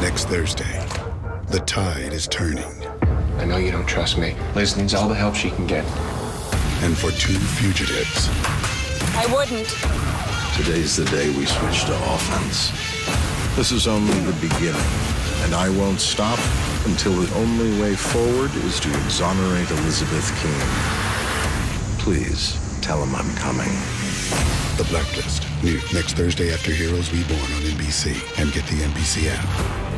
Next Thursday, the tide is turning. I know you don't trust me. Liz needs all the help she can get. And for two fugitives, I wouldn't. Today's the day we switch to offense. This is only the beginning, and I won't stop until the only way forward is to exonerate Elizabeth Keen. Please tell him I'm coming. The Blacklist. New next Thursday after Heroes Reborn on NBC and get the NBC app.